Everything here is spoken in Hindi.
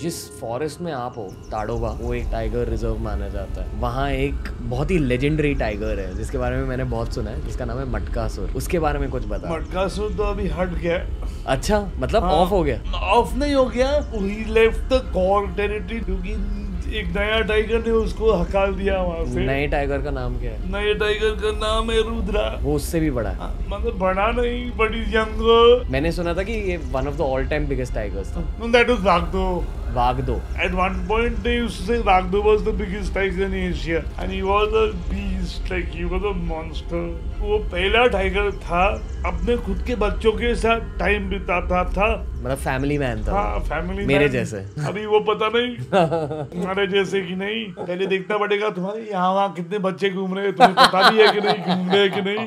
जिस फॉरेस्ट में आप हो ताड़ोबा वो एक टाइगर रिज़र्व माना जाता है। वहाँ एक बहुत ही लेजेंडरी टाइगर है जिसके बारे में मैंने बहुत सुना है जिसका नाम है मटकासुर। उसके बारे में कुछ बता मटकासुर तो अभी हट गया। अच्छा मतलब ऑफ़ हाँ। हो गया? ऑफ़ नहीं हो गया ही लेफ़्ट द कॉर टेरिटरी क्योंकि एक नया टाइगर ने उसको हकाल दिया वहाँ से। नए टाइगर का नाम क्या है? नए टाइगर का नाम है रुद्रा। वो उससे भी बड़ा है। हाँ, मतलब बड़ा नहीं बट इज़ यंगर मैंने सुना था कि ये one of the all time biggest tigers था। दैट वाज नागदो दो At one point, they used to say Ragdu was the biggest tiger in Asia, and he was a beast, like he was a monster. वो पहला टाइगर था अपने खुद के बच्चों के साथ टाइम बिताता था मतलब फैमिली मैन था हाँ फैमिली मेरे man. जैसे। अभी वो पता नहीं तुम्हारे जैसे कि नहीं पहले देखना पड़ेगा तुम्हारे यहाँ वहाँ कितने बच्चे घूम रहे हैं तुम्हें पता भी है कि नहीं घूम रहे हैं कि नहीं